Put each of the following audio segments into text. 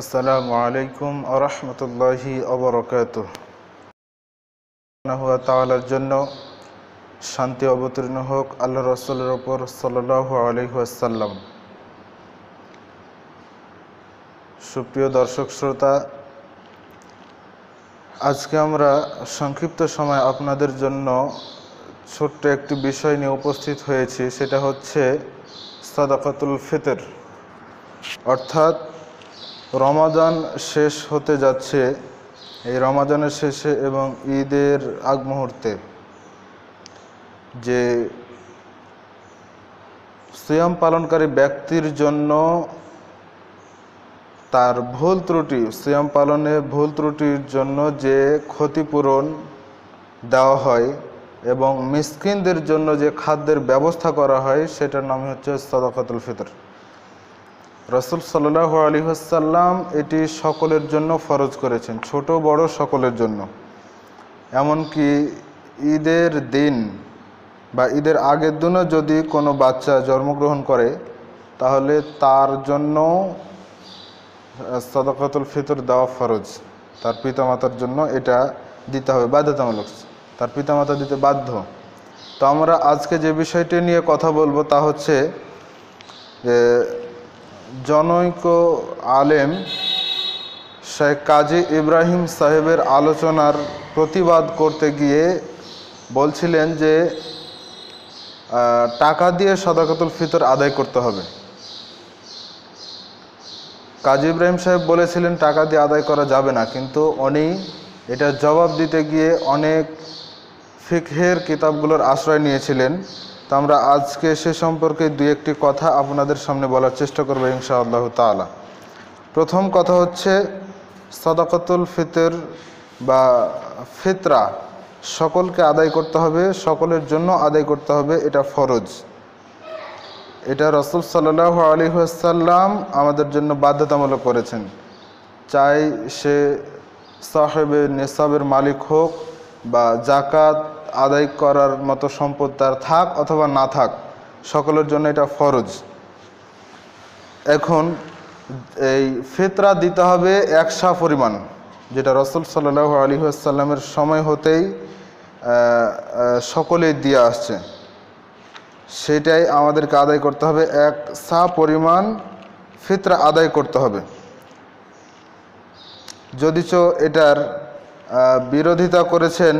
আসসালামু আলাইকুম আরহামতুল্লাহি অবরকাত তালার জন্য শান্তি অবতীর্ণ হোক আল্লাহ রসুলের ওপর সাল্লাহ আলহাসাল্লাম সুপ্রিয় দর্শক, শ্রোতা, আজকে আমরা সংক্ষিপ্ত সময় আপনাদের জন্য ছোট্ট একটি বিষয় নিয়ে উপস্থিত হয়েছি, সেটা হচ্ছে সাদাকাতুল ফিতর। অর্থাৎ রমাদান শেষ হতে যাচ্ছে। এই রমাজানের শেষে এবং ঈদের আগ মুহূর্তে যে সিয়াম পালনকারী ব্যক্তির জন্য তার ভুল ত্রুটি, সিয়াম পালনে ভুল ত্রুটির জন্য যে ক্ষতিপূরণ দেওয়া হয় এবং মিসকিনদের জন্য যে খাদ্যের ব্যবস্থা করা হয়, সেটার নাম হচ্ছে সদাকাতুল ফিতর। রসুল সাল্লাহ আলী হাসাল্লাম এটি সকলের জন্য ফরজ করেছেন, ছোট, বড় সকলের জন্য। এমনকি ঈদের দিন বা ঈদের আগের দিনও যদি কোনো বাচ্চা জন্মগ্রহণ করে, তাহলে তার জন্য সদাকাতুল ফিতর দেওয়া ফরজ। তার পিতামাতার জন্য এটা দিতে হবে, বাধ্যতামূলক। তার পিতামাতা দিতে বাধ্য। তো আমরা আজকে যে বিষয়টি নিয়ে কথা বলব তা হচ্ছে, যে জনৈক আলেম শেখ কাজী ইব্রাহিম সাহেবের আলোচনার প্রতিবাদ করতে গিয়ে বলছিলেন যে টাকা দিয়ে সদাকাতুল ফিতর আদায় করতে হবে। কাজী ইব্রাহিম সাহেব বলেছিলেন, টাকা দিয়ে আদায় করা যাবে না। কিন্তু উনি এটা জবাব দিতে গিয়ে অনেক ফিকহের কিতাবগুলোর আশ্রয় নিয়েছিলেন। তো আমরা আজকে সে সম্পর্কে দুই একটি কথা আপনাদের সামনে বলার চেষ্টা করব ইনশাআল্লাহ তালা প্রথম কথা হচ্ছে, সদাকতুল ফিতর বা ফিতরা সকলকে আদায় করতে হবে, সকলের জন্য আদায় করতে হবে, এটা ফরজ। এটা রসুল সাল্লাহ আলী আমাদের জন্য বাধ্যতামূলক করেছেন। চাই সে সাহেবের নেশাবের মালিক হোক বা জাকাত আদায় করার মতো সম্পদ তার থাক অথবা না থাক, সকলের জন্য এটা ফরজ। এখন এই ফেতরা দিতে হবে একশা পরিমাণ, যেটা রসুল সাল্লাহ আলী আসাল্লামের সময় হতেই সকলেই দিয়ে আসছে। সেটাই আমাদেরকে আদায় করতে হবে এক সা পরিমাণ ফিতরা আদায় করতে হবে। যদিচ এটার বিরোধিতা করেছেন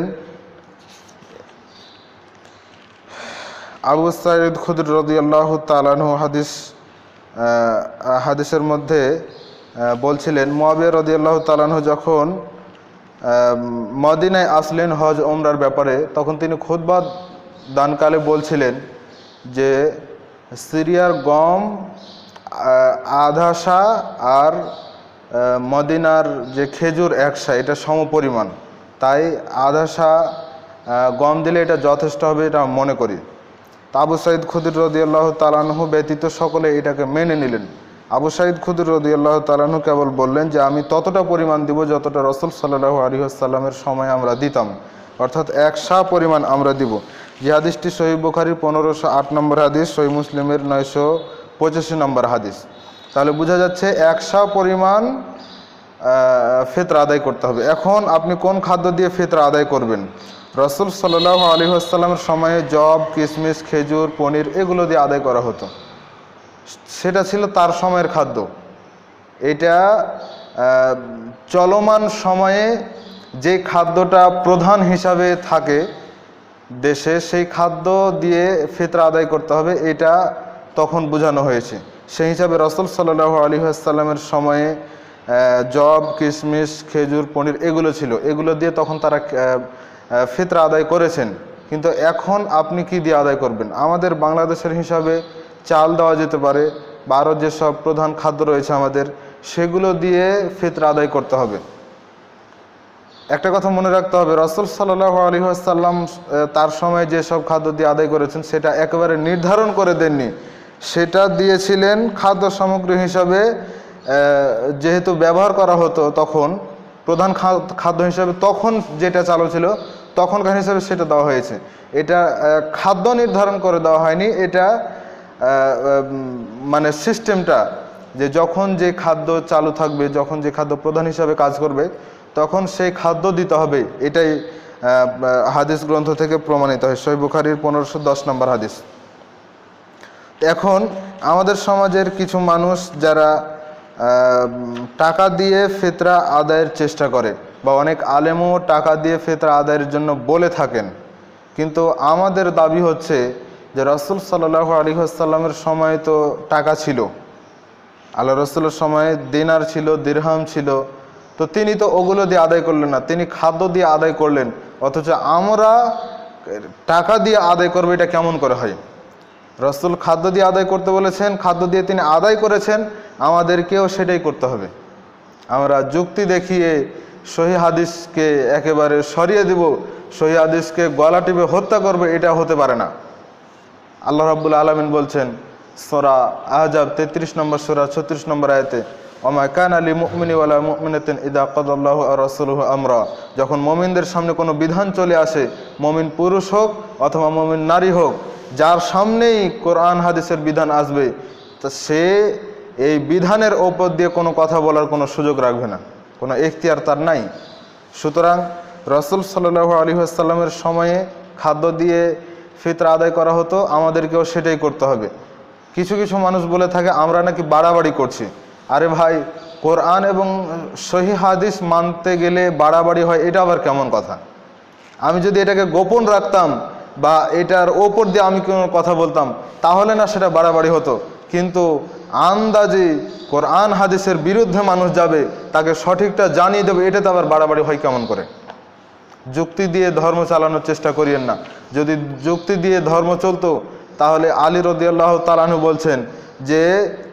আবু সাইদ খুদর রদিয়াল্লাহ তালানহু হাদিস হাদিসের মধ্যে বলছিলেন মোয়াবিয়া রদিয়াল্লাহ তালানহু যখন মদিনায় আসলেন হজ ওমরার ব্যাপারে, তখন তিনি খুদবাদ দানকালে বলছিলেন যে, সিরিয়ার গম আধাশা আর মদিনার যে খেজুর একশা এটা সমপরিমাণ। তাই আধাশা গম দিলে এটা যথেষ্ট হবে এটা মনে করি। আবু সাইদ খুদির রদি আল্লাহ তালানহু ব্যতীত সকলে এটাকে মেনে নিলেন। আবু সাইদ খুদির রদি আল্লাহ তালানহু কেবল বললেন যে, আমি ততটা পরিমাণ দিব যতটা রসুল সাল্লাহ আলিহাসাল্লামের সময় আমরা দিতাম। অর্থাৎ এক একশা পরিমাণ আমরা দিব। যে হাদিসটি সহি বুখারির পনেরোশো আট নম্বর হাদিস সহি মুসলিমের নয়শো পঁচাশি নম্বর হাদিস। তাহলে বোঝা যাচ্ছে এক একশা পরিমাণ ফেতরা আদায় করতে হবে। এখন আপনি কোন খাদ্য দিয়ে ফেতরা আদায় করবেন? রসুল সাল্লাহ আলী আসসালামের সময়ে জব কিশমিশ খেজুর, পনির এগুলো দিয়ে আদায় করা হতো। সেটা ছিল তার সময়ের খাদ্য। এটা চলমান সময়ে যে খাদ্যটা প্রধান হিসাবে থাকে দেশে, সেই খাদ্য দিয়ে ফিতরা আদায় করতে হবে, এটা তখন বোঝানো হয়েছে। সেই হিসাবে রসুল সাল্লাহ আলী আসসালামের সময়ে জব কিশমিশ খেজুর, পনির এগুলো ছিল। এগুলো দিয়ে তখন তারা ফিতরা আদায় করেছেন। কিন্তু এখন আপনি কি দিয়ে আদায় করবেন? আমাদের বাংলাদেশের হিসাবে চাল দেওয়া যেতে পারে বা যেসব প্রধান খাদ্য রয়েছে আমাদের, সেগুলো দিয়ে ফিতরা আদায় করতে হবে। একটা কথা মনে রাখতে হবে, রসুল সাল্লাহ আলী আসাল্লাম তার সময় যেসব খাদ্য দিয়ে আদায় করেছেন, সেটা একেবারে নির্ধারণ করে দেননি। সেটা দিয়েছিলেন খাদ্য সামগ্রী হিসাবে যেহেতু ব্যবহার করা হতো তখন, প্রধান খাদ্য হিসাবে তখন যেটা চালু ছিল, তখনকার হিসাবে সেটা দেওয়া হয়েছে। এটা খাদ্য নির্ধারণ করে দেওয়া হয়নি, এটা মানে সিস্টেমটা যে যখন যে খাদ্য চালু থাকবে, যখন যে খাদ্য প্রধান হিসাবে কাজ করবে, তখন সেই খাদ্য দিতে হবে। এটাই হাদিস গ্রন্থ থেকে প্রমাণিত হয়। সই বুখারির পনেরোশো দশ নম্বর হাদিস। এখন আমাদের সমাজের কিছু মানুষ যারা টাকা দিয়ে ফেতরা আদায়ের চেষ্টা করে বা অনেক আলেমও টাকা দিয়ে ফেতরা আদায়ের জন্য বলে থাকেন। কিন্তু আমাদের দাবি হচ্ছে যে রসুল সাল্লাহ আলী আসাল্লামের সময় তো টাকা ছিল। আল্লাহ রসুলের সময় দিনার ছিল, দিরহাম ছিল। তো তিনি তো ওগুলো দিয়ে আদায় করলেন না, তিনি খাদ্য দিয়ে আদায় করলেন। অথচ আমরা টাকা দিয়ে আদায় করব, এটা কেমন করে হয়? রসুল খাদ্য দিয়ে আদায় করতে বলেছেন, খাদ্য দিয়ে তিনি আদায় করেছেন। আমাদেরকেও সেটাই করতে হবে। আমরা যুক্তি দেখিয়ে সহি হাদিসকে একেবারে সরিয়ে দিব, সহি হাদিসকে গলা টিপে হত্যা করবে, এটা হতে পারে না। আল্লাহ রাব্বুল আলমিন বলছেন, সোরা আহজাব তেত্রিশ নম্বর, সোরা ছত্রিশ নম্বর আয়তে, ওমা কান আলী মুকমিনী ওয়ালা মুকমিনাতিন ইদা কদাল্লাহ রসুলহ আমরা। যখন মমিনদের সামনে কোনো বিধান চলে আসে, মমিন পুরুষ হোক অথবা মমিন নারী হোক, যার সামনেই কোরআন হাদিসের বিধান আসবে, তা সে এই বিধানের ওপর দিয়ে কোনো কথা বলার কোনো সুযোগ রাখবে না। কোনো এখতিয়ার তার নাই। সুতরাং রসুল সাল্লাহ আলী আসাল্লামের সময়ে খাদ্য দিয়ে ফিতরা আদায় করা হতো, আমাদেরকেও সেটাই করতে হবে। কিছু কিছু মানুষ বলে থাকে, আমরা নাকি বাড়াবাড়ি করছি। আরে ভাই, কোরআন এবং সহি হাদিস মানতে গেলে বাড়াবাড়ি হয়, এটা আবার কেমন কথা? আমি যদি এটাকে গোপন রাখতাম বা এটার ওপর দিয়ে আমি কোনো কথা বলতাম, তাহলে না সেটা বাড়াবাড়ি হতো। কিন্তু আন্দাজে কোরআন হাদিসের বিরুদ্ধে মানুষ যাবে, তাকে সঠিকটা জানিয়ে দেবে, এটা তো আবার বাড়াবাড়ি হয় কেমন করে? যুক্তি দিয়ে ধর্ম চালানোর চেষ্টা করিয়েন না। যদি যুক্তি দিয়ে ধর্ম চলতো, তাহলে আলী রদিয়াল্লাহ তালানু বলছেন যে,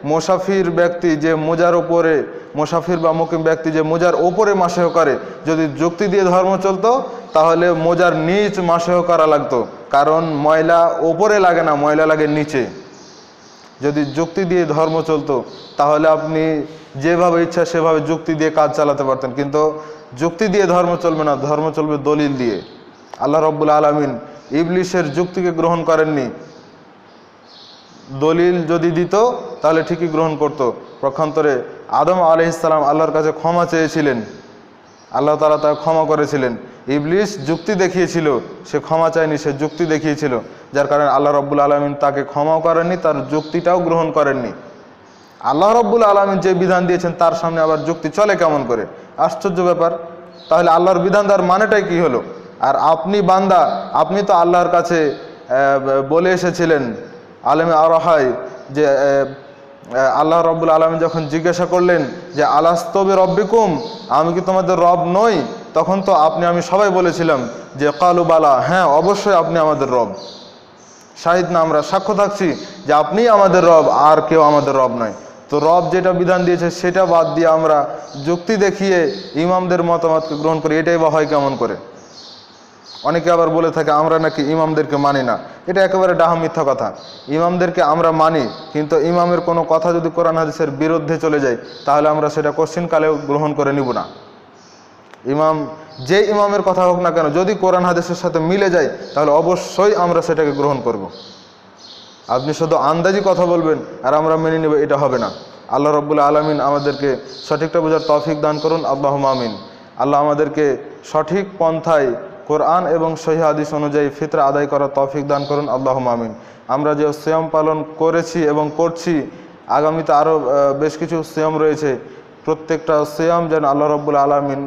মোসাফির ব্যক্তি যে মোজার ওপরে মোসাফির বা মুকিম ব্যক্তি যে মোজার ওপরে মাসেহ করে যদি যুক্তি দিয়ে ধর্ম চলতো, তাহলে মোজার নিচ মাসেহ করা লাগতো। কারণ ময়লা ওপরে লাগে না, ময়লা লাগে নিচে। যদি যুক্তি দিয়ে ধর্ম চলতো, তাহলে আপনি যেভাবে ইচ্ছা সেভাবে যুক্তি দিয়ে কাজ চালাতে পারতেন। কিন্তু যুক্তি দিয়ে ধর্ম চলবে না, ধর্ম চলবে দলিল দিয়ে। আল্লাহ রব্বুল আলমিন ইবলিশের যুক্তিকে গ্রহণ করেননি। দলিল যদি দিত, তাহলে ঠিকই গ্রহণ করত। পক্ষান্তরে আদম আলহিসাল্লাম আল্লাহর কাছে ক্ষমা চেয়েছিলেন। আল্লাহ তালা তা ক্ষমা করেছিলেন। ইবলিশ যুক্তি দেখিয়েছিল, সে ক্ষমা চায়নি, সে যুক্তি দেখিয়েছিল। যার কারণে আল্লাহ রব্বুল আলমিন তাকে ক্ষমাও করেননি, তার যুক্তিটাও গ্রহণ করেননি। আল্লাহ রব্বুল আলমিন যে বিধান দিয়েছেন, তার সামনে আবার যুক্তি চলে কেমন করে? আশ্চর্য ব্যাপার। তাহলে আল্লাহর বিধান দেওয়ার মানেটাই কি হলো? আর আপনি বান্দা, আপনি তো আল্লাহর কাছে বলে এসেছিলেন আলেমে আরহাই যে আল্লাহ রব্বুল আলম যখন জিজ্ঞাসা করলেন যে, আলাস্তবে রব্বিকুম? আমি কি তোমাদের রব নই? তখন তো আপনি, আমি সবাই বলেছিলাম যে, কালু বালা। হ্যাঁ অবশ্যই আপনি আমাদের রব। শাহিদ না, আমরা সাক্ষ্য থাকছি যে আপনিই আমাদের রব, আর কেউ আমাদের রব নয়। তো রব যেটা বিধান দিয়েছে, সেটা বাদ দিয়ে আমরা যুক্তি দেখিয়ে ইমামদের মতামতকে গ্রহণ করি। এটাই বা হয় কেমন করে? অনেকে আবার বলে থাকে, আমরা নাকি ইমামদেরকে মানি না। এটা একেবারে ডাহা মিথ্যা কথা। ইমামদেরকে আমরা মানি, কিন্তু ইমামের কোনো কথা যদি কোরআন হাদিসের বিরুদ্ধে চলে যায়, তাহলে আমরা সেটা কোশ্চিনকালেও গ্রহণ করে নিব না। ইমাম, যে ইমামের কথা হোক না কেন, যদি কোরআন হাদিসের সাথে মিলে যায়, তাহলে অবশ্যই আমরা সেটাকে গ্রহণ করব। আপনি শুধু আন্দাজি কথা বলবেন, আর আমরা মেনে নেব, এটা হবে না। আল্লাহ রব্বুল্লা আলমিন আমাদেরকে সঠিকটা বোঝার তৌফিক দান করুন আল্লাহ আমিন। আল্লাহ আমাদেরকে সঠিক পন্থায় কোরআন এবং সহি হাদিস অনুযায়ী ফিতরা আদায় করার তৌফিক দান করুন আল্লাহ আমিন। আমরা যে সিয়াম পালন করেছি এবং করছি, আগামীতে আরও বেশ কিছু সিয়াম রয়েছে। প্রত্যেকটা সিয়াম যেন আল্লাহ রব্বুল আলমিন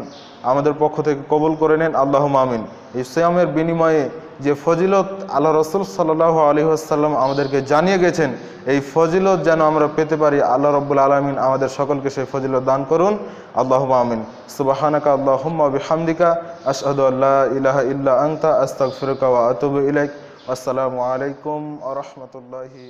আমাদের পক্ষ থেকে কবুল করে নেন আল্লাহ আমিন। এই সিয়ামের বিনিময়ে যে ফজিলত আল্লাহ রসুল সাল্লাহ আলী আসাল্লাম আমাদেরকে জানিয়ে গেছেন, এই ফজিলত যেন আমরা পেতে পারি, আল্লাহ রব্বুল আলমিন আমাদের সকলকে সেই ফজিলত দান করুন। আল্লাহ আমিন। সুবাহানাকা আল্লাহুম্মা বিহামদিকা আল্লাহ ইলাহা ইল্লা আনতা, আস্তাগফিরুকা ওয়া আতুবু ইলাইক। আসসালামু আলাইকুম ওয়া রাহমাতুল্লাহি